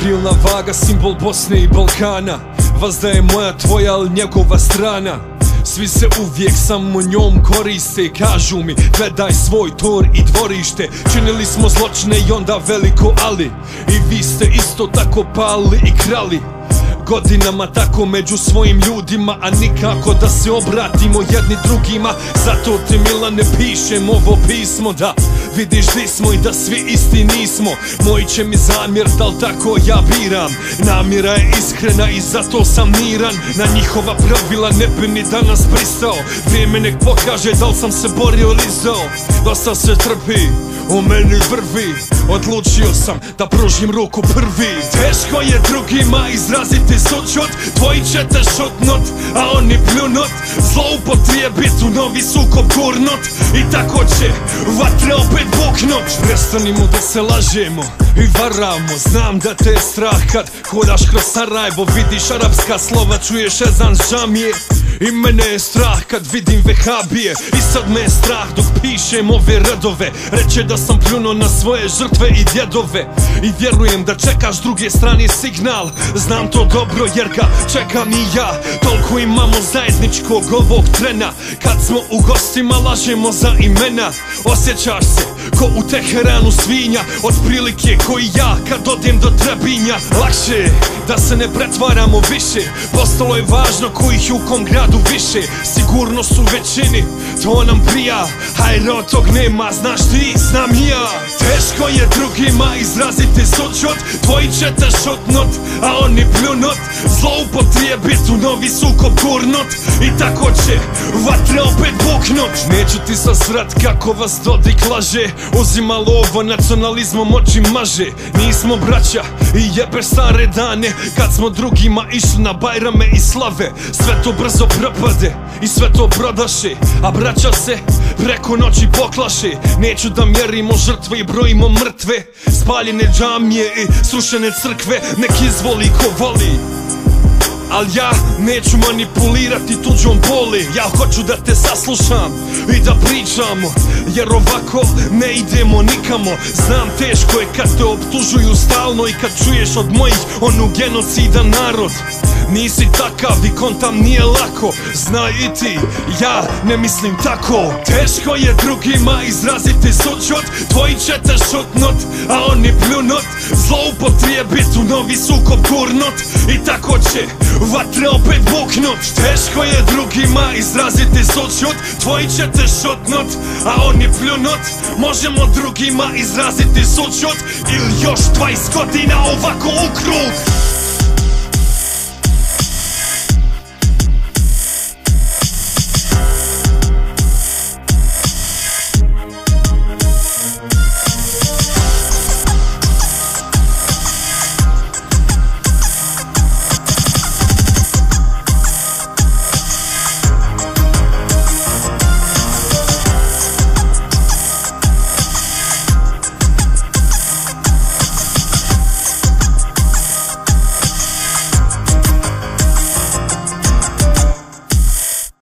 Stabilna vaga, simbol Bosne i Balkana. Vazda je moja tvoja, ali njegova strana. Svi se uvijek samo njom koriste Kažu mi gledaj svoj tor i dvorište. Činili smo zločine i onda veliko ali. I vi ste isto tako pali i krali Godinama tako među svojim ljudima A nikako da se obratimo jedni drugima. Zato ti Milane pišem ovo pismo Da vidiš di smo i da svi isti nismo. Moji će mi zamjer, dal tako ja biram? Namjera je iskrena i zato sam miran. Na njihova pravila ne bi ni danas pristao. Vrijeme nek pokaže dal sam se borio ili zao. Dosta se trpi, u meni vrvi Odlučio sam da pružim ruku prvi. Teško je drugima izraziti sučut Tvoji će te šutnut, a oni pljunut. Zloupotrijebit u novi sukob gurnut I tako će vatre opet buknut. Prestanimo da se lažemo i varamo Znam da te je strah kad hodaš kroz Sarajevo. Vidiš arapska slova, čuješ ezan žamije i mene je strah kad vidim vehabije. I sad me je strah dok pišem ove redove. Reće da sam pljuno na svoje žrtve i djedove. I vjerujem da čekaš druge strane signal. Znam to dobro jer ga čekam i ja. Toliko imamo zajedničkog ovog trena. Kad smo u gostima lažemo za imena. Osjećaš se ko u Teheranu svinja Otprilike koji ja kad odem do Trebinja Lakše je da se ne pretvaramo više Postalo je važno kojih u kom gradu više. Sigurno su većini, to nam prija Hajde od tog nema, znaš ti, znam i ja. Teško je drugima izraziti sučut Tvoji će te šutnut, a oni pljunut. Zloupotrijebit u novi sukob gurnut I tako će vatre opet buknut. Neću ti sasrat kako vas Dodik laže Uzima lovo nacionalizmom oči maže. Nismo braća i jebe stare dane. Kad smo drugima išli na bajrame i slave Sve to brzo propade i sve to prodaše. A braća se preko noći poklaše. Neću da mjerimo žrtve i brojimo mrtve. Spaljene džamije i srušene crkve Nek izvoli ko voli Al ja neću manipulirati tuđom boli Ja hoću da te saslušam i da pričamo Jer ovako ne idemo nikamo. Znam teško je kad te optužuju stalno I kad čuješ od mojih onu genocida narod Nisi takav i kontam nije lako. Znaj i ti, ja ne mislim tako. Teško je drugima izraziti sučut Tvoji će te šutnut, a oni pljunut Zloupotrijebit u novi sukob gurnut I tako će vatre opet buknut. Teško je drugima izraziti sučut Tvoji će te šutnut, a oni pljunut Možemo drugima izraziti sučut Ili još 20 godina ovako u krug